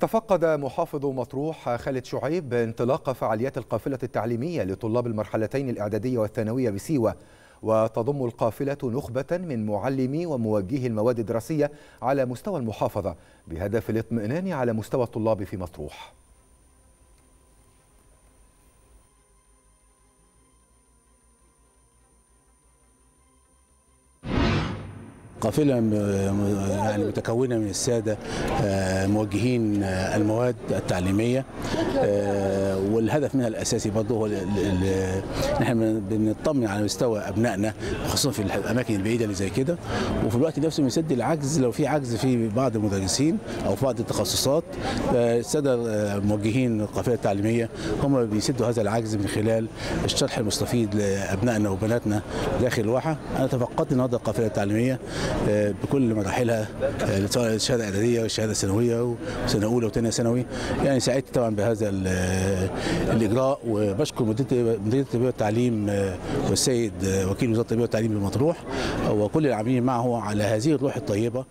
تفقد محافظ مطروح خالد شعيب انطلاق فعاليات القافلة التعليمية لطلاب المرحلتين الإعدادية والثانوية بسيوة وتضم القافلة نخبة من معلمي وموجهي المواد الدراسية على مستوى المحافظة بهدف الاطمئنان على مستوى الطلاب في مطروح. قافلة يعني متكونة من السادة موجهين المواد التعليمية والهدف منها الأساسي برضه هو نحن بنطمن على مستوى أبنائنا خصوصا في الأماكن البعيدة اللي زي كده وفي الوقت نفسه بنسد العجز لو في عجز في بعض المدرسين أو في بعض التخصصات السادة موجهين القافلة التعليمية هم بيسدوا هذا العجز من خلال الشرح المستفيد لأبنائنا وبناتنا داخل الواحة. أنا تفقدت النهارده القافلة التعليمية بكل مراحلها سواء الشهاده الاعداديه والشهاده الثانويه وسنة أولى وثانية ثانوي. يعني سعدت طبعا بهذا الإجراء وبشكر مديريه التربية والتعليم والسيد وكيل وزارة التربية والتعليم بمطروح وكل العاملين معه على هذه الروح الطيبة.